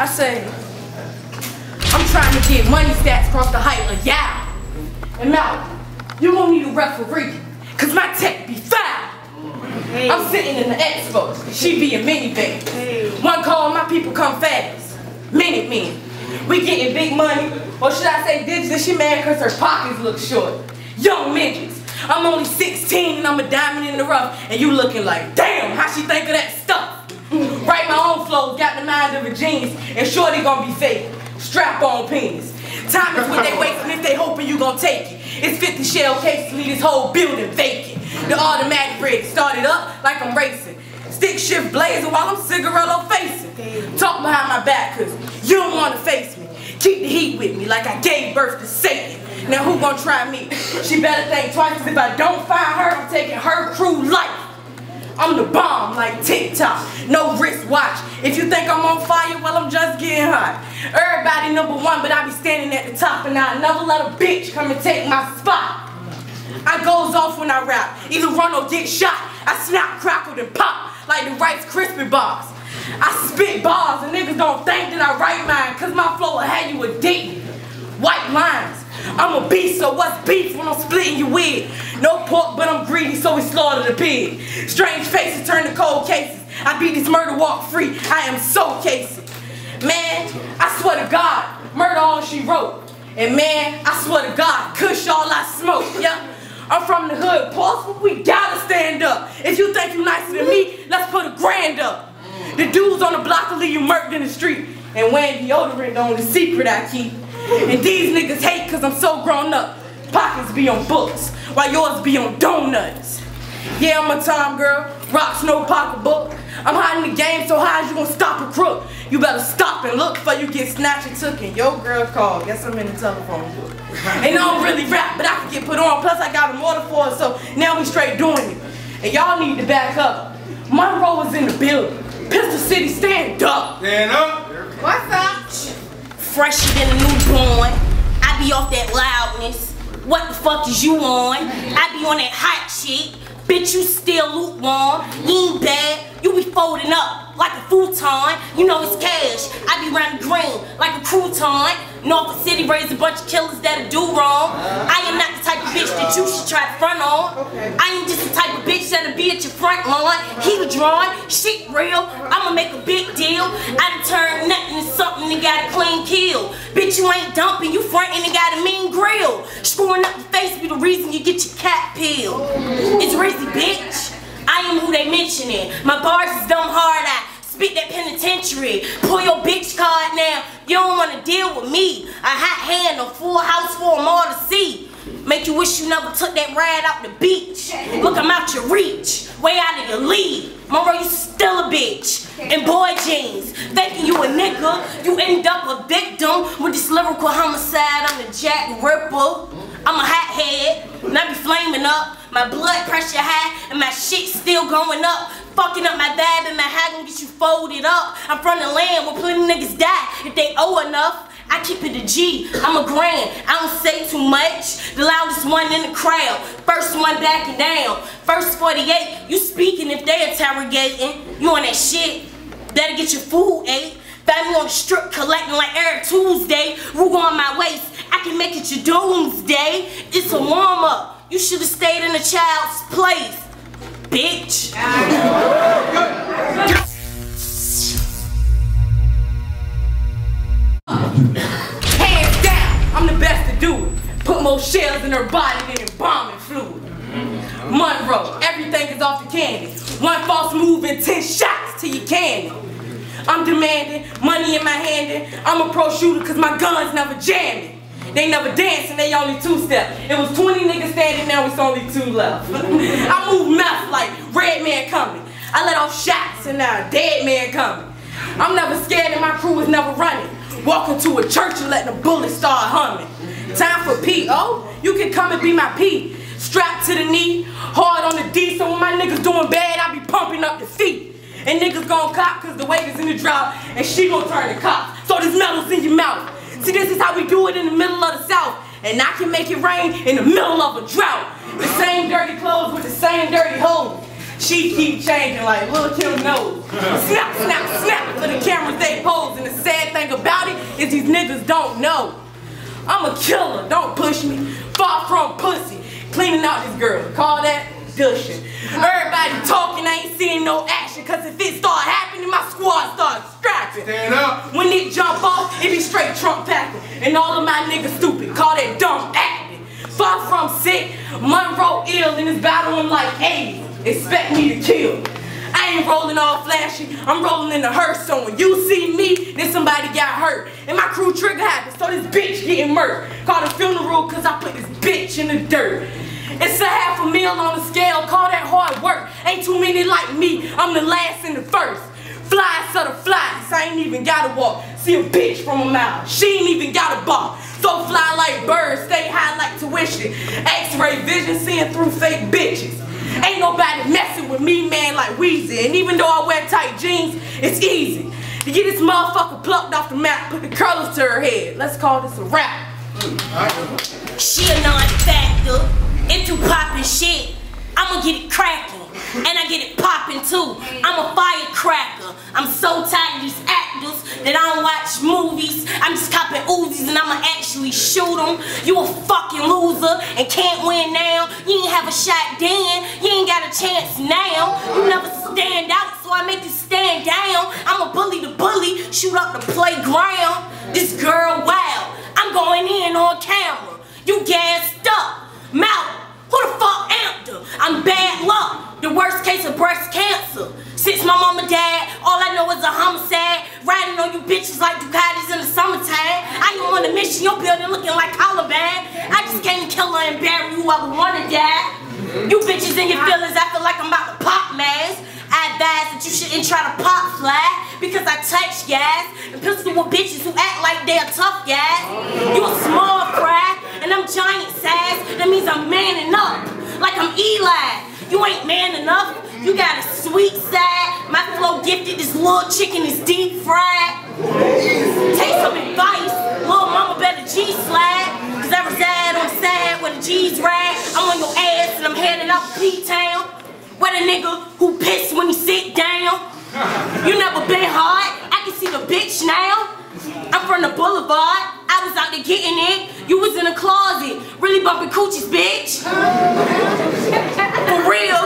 I say, I'm trying to get money stats across the height of Yao. And now, you won't need a referee, cause my tech be foul. Hey. I'm sitting in the expo, she be a minivan. Hey. One call, my people come fast. Minute men. We getting big money, or should I say digits? She mad cause her pockets look short. Young midgets. I'm only 16 and I'm a diamond in the rough, and you looking like, damn, how she think of that stuff? Write my own flows, got the mind of a genius, and shorty gonna be fake. Strap on penis. Time is what they wasting if they hoping you gonna take it. It's 50 shell cases, leave this whole building vacant. The automatic break started up like I'm racing. Stick shift blazing while I'm cigarello facing. Talk behind my back cause you don't wanna face me. Keep the heat with me like I gave birth to Satan. Now who gonna try me? She better think twice cause if I don't find her, I'm taking her crew life. I'm the bomb like TikTok, no wristwatch. If you think I'm on fire, well I'm just getting hot. Everybody number one, but I be standing at the top and I never let a bitch come and take my spot. I goes off when I rap, either run or get shot. I snap, crackle, and pop like the Rice Krispie bars. I spit bars and niggas don't think that I write mine, cause my flow will have you addicted. White lines. I'm a beast, so what's beef when I'm splitting your wig? No pork, but I'm greedy, so we slaughtered a pig. Strange faces turn to cold cases. I beat this murder walk free. I am so Casey. Man, I swear to God, murder all she wrote. And man, I swear to God, kush all I smoke. Yeah. I'm from the hood, pause, we gotta stand up. If you think you nicer than me, let's put a grand up. The dudes on the block will leave you murked in the street. And wearing deodorant on the secret I keep. And these niggas hate cause I'm so grown up. Pockets be on books, while yours be on donuts. Yeah, I'm a time girl, rocks no pocketbook. I'm hiding the game so high you gonna stop a crook. You better stop and look before you get snatched and took and your girl called. Guess I'm in the telephone book. And I don't really rap, but I can get put on. Plus I got a motor for it, so now we straight doing it. And y'all need to back up. My role is in the building. Pistol City, stand up. Stand up. What's up? fresher than a newborn. I be off that loudness. What the fuck is you on? I be on that hot shit. Bitch, you still lukewarm. You ain't bad. You be folding up like a futon. You know it's cash. I be round green like a crouton. Norfolk City raised a bunch of killers that'll do wrong. I am not the type of bitch that you should try to front on. I ain't just the type of bitch that'll be at your front lawn. He was drawn, shit real. I'ma make a big deal. I done turned nothing to something and got a clean kill. You ain't dumping, you frontin' and got a mean grill. Screwing up your face be the reason you get your cat peeled. It's Rizzy, bitch. I am who they mentioning. My bars is dumb hard I spit that penitentiary. Pull your bitch card now. You don't wanna deal with me. A hot hand, a full house for them all to see. Make you wish you never took that ride out the beach. Look, I'm out your reach. Way out of your league. Monroe, you still a bitch. In boy jeans. Thinking you a nigga. You end up a victim with this lyrical homicide. I'm the Jack Ripper. I'm a hot head. And I be flaming up. My blood pressure high and my shit still going up. Fucking up my vibe and my high gonna get you folded up. I'm from the land where plenty niggas die if they owe enough. I keep it a G, I'm a grand, I don't say too much. The loudest one in the crowd, first one backing down. First 48, you speaking if they interrogating. You on that shit, that'll get your food ate. Find me on the strip collecting like every Tuesday. Rug on my waist, I can make it your doomsday. It's a warm up. You should have stayed in a child's place, bitch. Hands down, I'm the best to do it. Put more shells in her body than embalming fluid. Monroe, everything is off the candy. One false move and ten shots to your candy. I'm demanding, money in my hand. I'm a pro shooter cause my guns never jamming. They never dancing, they only two step. It was 20 niggas standing, now it's only two left. I move meth like red man coming. I let off shots and now a dead man coming. I'm never scared and my crew is never running. Walk into a church and let the bullets start humming. Time for P. Oh, you can come and be my P. Strapped to the knee, hard on the D. So when my niggas doing bad, I be pumping up the feet. And niggas gon' cop cause the weight is in the drought and she gon' turn the cop. So this metal's in your mouth. See, this is how we do it in the middle of the South. And I can make it rain in the middle of a drought. The same dirty clothes with the same dirty hoes. she keep changing like Lil Kim nose. Snap, snap, snap for the cameras they pose. And the sad thing about it is these niggas don't know. I'm a killer, don't push me. Far from pussy. Cleaning out this girl. Call that gushing. Everybody talking, I ain't seeing no action. Cause if it start happening, my squad start strapping. Stand up. When it jump off, it be straight trunk packing. And all of my niggas stupid. Call that dumb acting. Far from sick, Monroe ill and is battling like AIDS. Expect me to kill. I ain't rolling all flashy, I'm rolling in the hearse. So when you see me, then somebody got hurt. And my crew trigger happy, so this bitch getting murked. Call a funeral cause I put this bitch in the dirt. It's a half a meal on the scale, call that hard work. Ain't too many like me, I'm the last and the first. Flies to the flies, I ain't even gotta walk. See a bitch from a mile, she ain't even gotta balk. So fly like birds, stay high like tuition. X-ray vision, seeing through fake bitches. Ain't nobody messing with me, man, like Weezy. And even though I wear tight jeans, it's easy to get this motherfucker plucked off the map, put the curls to her head. Let's call this a wrap. She a non-factor. Into popping shit. I'ma get it cracking. And I get it popping too. I'm a firecracker. I'm so tired of these actors that I don't watch movies. I'm just copping Uzis and I'ma actually shoot them. You a fucking loser and can't win now. You ain't have a shot then. You ain't got a chance now. You never stand out, die. You bitches in your feelings, I feel like I'm about to pop mask. I advise that you shouldn't try to pop fly because I touch guys and pistol with bitches who act like they're tough guys. You a small fry and I'm giant size. That means I'm manning up like I'm Eli. You ain't man enough. You got a sweet side. My flow gifted. This little chicken is deep fried. P-Town. Where the nigga who piss when he sit down. You never been hard. I can see the bitch now. I'm from the boulevard. I was out there getting it. You was in a closet. Really bumping coochies, bitch. For real.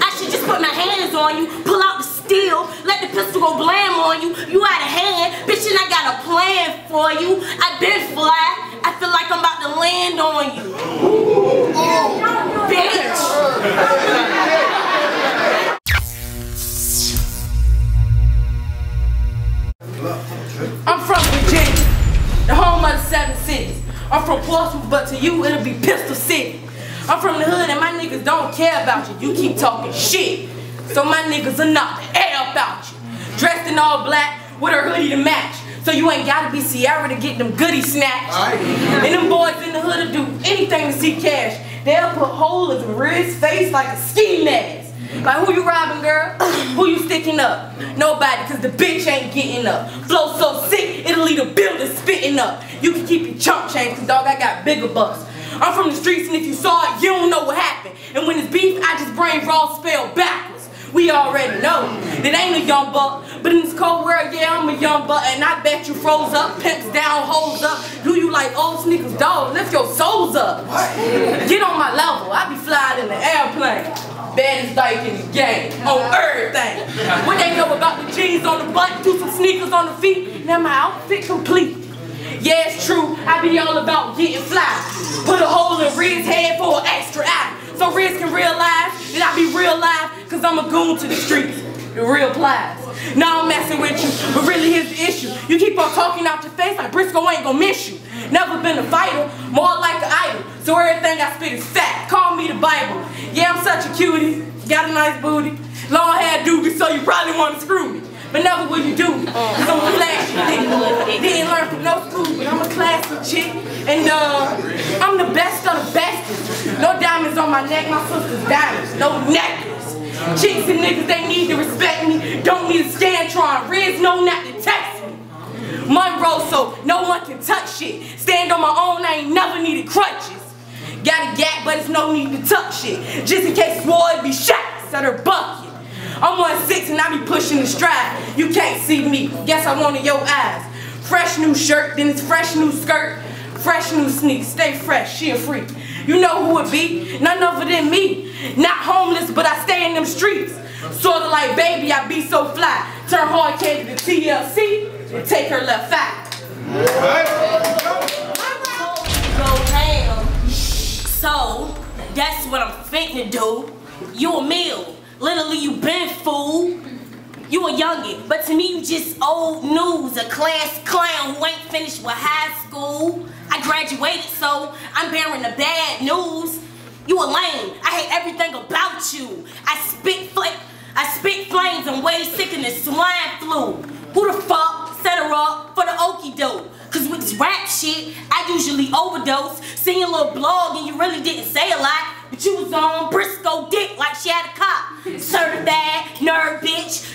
I should just put my hands on you, pull out the steel, let the pistol go blam on you. You out of hand. Bitch, and I got a plan for you. I been fly. I feel like I'm about to land on you. Bitch. I'm from Virginia, the home of the seven cities. I'm from Portsmouth, but to you it'll be Pistol City. I'm from the hood and my niggas don't care about you. You keep talking shit. So my niggas are knock the air about you. Dressed in all black with a hoodie to match. So you ain't gotta be Sierra to get them goodies snatched. And them boys in the hood will do anything to see cash. They'll put holes in Red's face like a ski mask. Like who you robbing, girl? Who you sticking up? Nobody, cause the bitch ain't getting up. Flow so sick, it'll leave the building spitting up. You can keep your chump chain, cause dog, I got bigger bucks. I'm from the streets, and if you saw it, you don't know what happened. And when it's beef, I just bring raw spell backwards. We already know that ain't a young buck, but in this cold world, yeah, I'm a young buck, and I bet you froze up, pimps down, hoes up. Do you like old sneakers, dog? Lift your souls up. Get on my level. I be flying in the airplane. Baddest dyke in the game, on everything. What they know about the jeans on the butt, do some sneakers on the feet, now my outfit complete. Yeah, it's true, I be all about getting fly. Put a hole in Red's head for an extra eye. So Riz can realize that I be real live, cause I'm a goon to the streets. The real Plies. Now I'm messing with you, but really here's the issue. You keep on talking out your face like Briscoe ain't gonna miss you. Never been a fighter, more like an idol. So everything I spit is fact. Call me the Bible. Yeah, I'm such a cutie. Got a nice booty. Long hair doobie, so you probably wanna screw me. But never will you do me. Cause I'm a flashy. Didn't learn from no school, but I'm a classy chick. And uh, I'm the best of the bestest. No diamonds on my neck, my sister's diamonds. No necklace. Chicks and niggas, they need to respect me. Don't need to stand trying. Riz know not to text me. Monroe, so no one can touch shit. Stand on my own, I ain't never needed crutches. Got a gap, but it's no need to tuck shit. Just in case war be shots. ice at her bucket. I'm 1'6 and I be pushing the stride. You can't see me. Guess I wanted your eyes. Fresh new shirt, then it's fresh new skirt. Fresh new sneaks, stay fresh, she a freak. You know who it be? None other than me. Not homeless, but I stay in them streets. Sorta like baby, I be so fly. Turn hard candy to TLC and take her left eye. Go ham. So, that's what I'm finna do. You a meal. Literally, you been fool. You a youngin', but to me you just old news, a class clown who ain't finished with high school. I graduated, so I'm bearing the bad news. You a lame. I hate everything about you. I spit fl- I spit flames and way sicker than swine flu. Who the fuck set her up for the okie doke? Cause with this rap shit, I usually overdose. Seeing a little blog and you really didn't say a lot. But you was on Briscoe dick like she had a cop.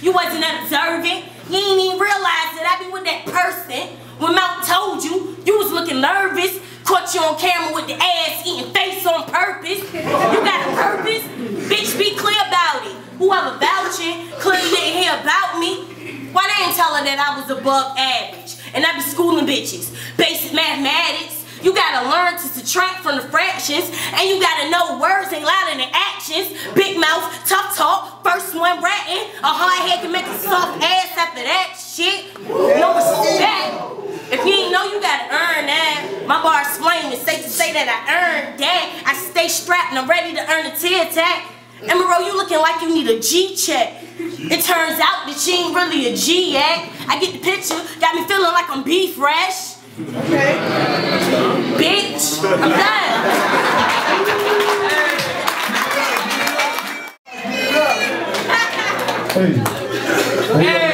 You wasn't observant. You ain't even realize that I be with that person. When Mount told you, you was looking nervous. Caught you on camera with the ass eating face on purpose. You got a purpose? Bitch, be clear about it. Whoever vouching clearly didn't hear about me. Why they ain't tell her that I was above average? And I be schooling bitches. Basic mathematics. You gotta learn to subtract from the fractions, and you gotta know words ain't louder than actions. Big mouth, tough talk, first one ratting. A hard head can make a soft ass after that shit. No respect. If you ain't know, you gotta earn that. My bar explain it's safe to say that I earned that. I stay strapped and I'm ready to earn a tear attack. Emerald, you looking like you need a G check. It turns out that she ain't really a G yet. I get the picture, got me feeling like I'm beef fresh. Okay. Bitch, I'm done. Hey,